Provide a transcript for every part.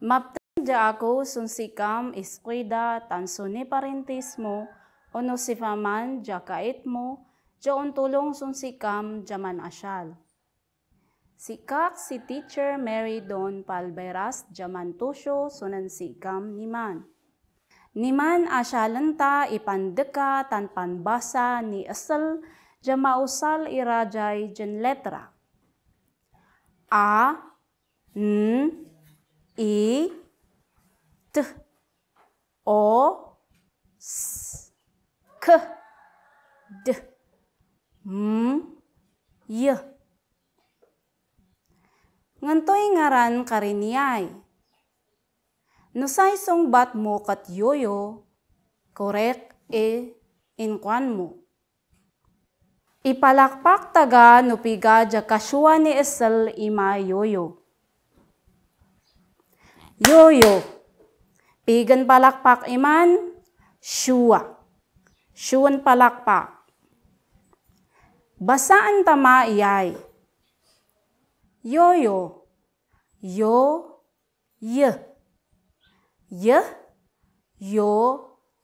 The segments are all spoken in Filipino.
Maptan ja ako sunsikam iskwida tansuni parentismo ono si faman ja kait mo ja tulong sunsikam jaman asyal. Sikak si teacher Mary Don Palberas jaman tusyo sunan sikam niman. Niman asyalanta ipandeka tan panbasa ni asal jamausal irajay jen letra. A, N, I, T, O, S, K, D, M, Y. Ngantoy ngaran kariniyay. Nusay bat mo kat yoyo, korek e inkwan mo. Ipalakpak taga nupiga ja kaswa ni Esel ima yoyo. Yoyo. Pigan palakpak iman, syua. Syuan palakpak. Basaan tama iyay. Yoyo. Yo, ye. Ye, yo,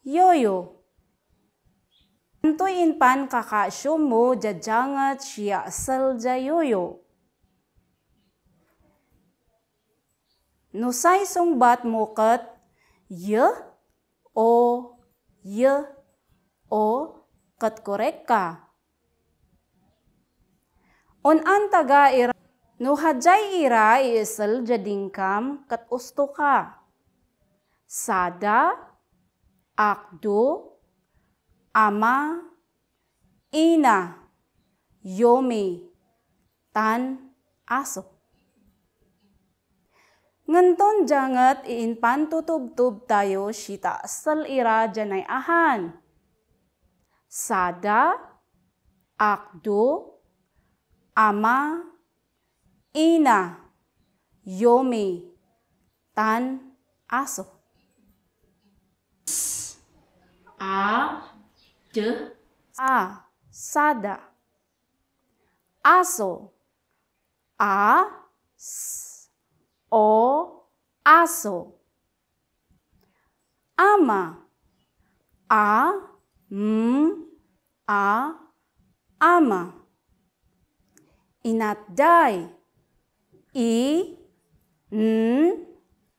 yoyo. Antuin pan kakasyo mo jajangat siya asal jayoyo. Nusay sungbat mo kat ye, o, ye, o, kat korek ka. On an taga ira No hajay ira iisal jadingkam kat usto ka. Sada, akdo, ama, ina, yomi, tan, aso. Nganton jangat iinpan tutub-tub tayo sita asal ira janay ahan. Sada, akdo, ama, ina, yomi, tan, aso. A, D, A, sada. Aso. A, s, o, aso. Ama. A, m, a, ama. Inatday. I, N,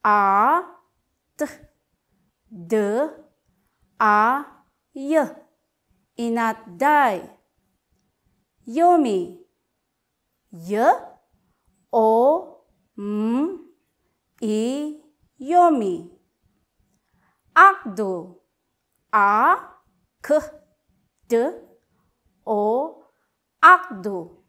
A, T, D, A, Y. Inatday. Yomi. Y, O, M, I, yomi. Akdo. A, K, D, O, akdo.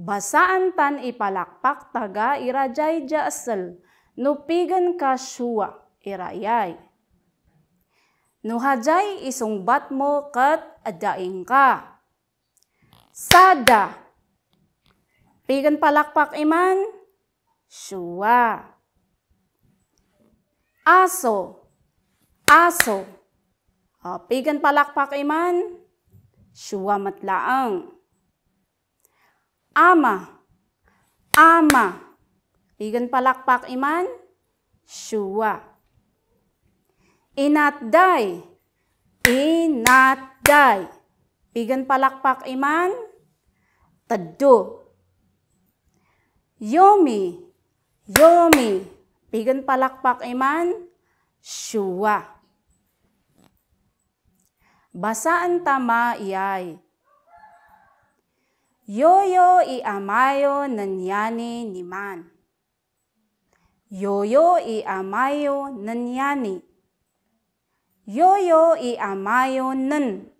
Basaan tan ipalakpak taga irajay jasal, nupigan ka syua irayay. Nuhajay isungbat mo kat adaing ka. Sada. Pigan palakpak iman, syua. Aso. Aso. O, pigan palakpak iman, syua matlaang. Ama. Ama. Pigan palakpak iman, syua. Inatday. Inatday. Pigan palakpak iman, taddo. Yomi. Yomi. Pigan palakpak iman, syua. Basaan tama iyay. Yoyo i amayo nanyani niman. Yoyo i amayo nanyani. Yoyo i amayo nan.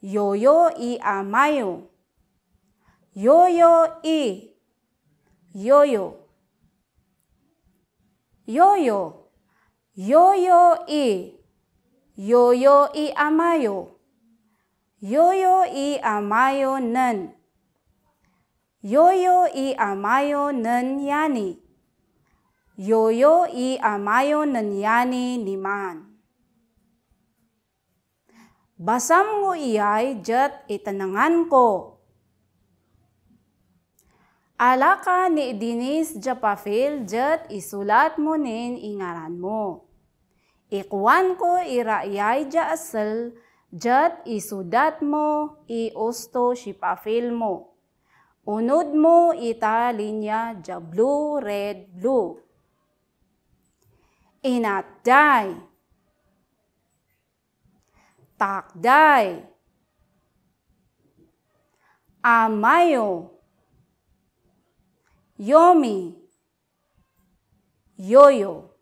Yoyo i amayo. Yoyo i. Yoyo. Yoyo. Yoyo i. Yoyo i amayo. Yoyo i amayo nan. Yoyo i amayo nan yani. Yoyo i amayo nan yani niman. Basam ngo iyay jat itanangan ko. Alaka ni Dinis Japafil jet isulat mo nin ingaran mo. Ikuan ko iraiyay ja asal jet isudat mo iusto sipafil mo. Unod mo ita linya ja blue, red, blue. Inatday. Takday. Amayo. Yomi. Yoyo.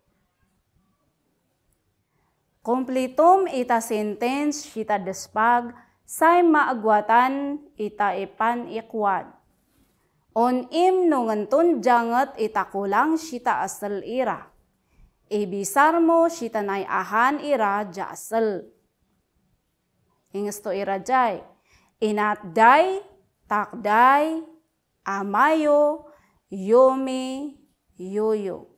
Komplitom ita sentence kita despag say maagwatan ita ipan ikwad. On im nungantun jangat ita kulang sita asal ira. Ibisar mo sita nay ahan ira ja asal. Ingesto ira jay. Inatday, takday, amayo, yomi, yoyo.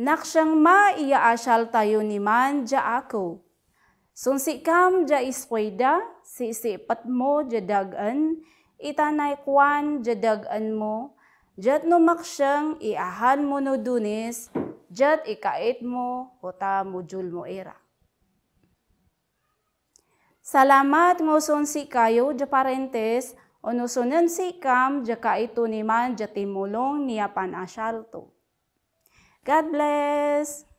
Naksyang ma iya asyal tayo ni man ja ako. Sunsi kam ja iskweda, sisipat mo ja dagan, itanay kwan ja dagan mo, jat no maksyang iahan mo no dunis, jat ikait mo, huta mujul mo era. Salamat ngoson si kayo ja parentes, onusunan si kam ja kaito ni man ja timulong niya panasyal to. God bless!